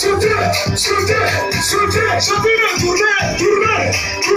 Shoot it! Shoot it! Shoot it! Shoot it! Shoot it! Shoot it! Shoot it!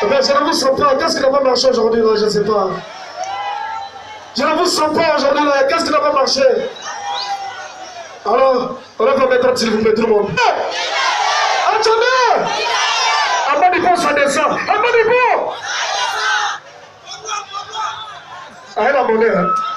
Eh ben, je ne vous sens pas. Qu'est-ce qui n'a pas marché aujourd'hui Je ne sais pas. Je ne vous sens pas aujourd'hui Qu'est-ce qui n'a pas marché Alors, on va mettre s'il vous plaît tout le monde. Eh! Attendez À mon niveau, ça descend. À mon niveau. Arrête à mon nez. Hein.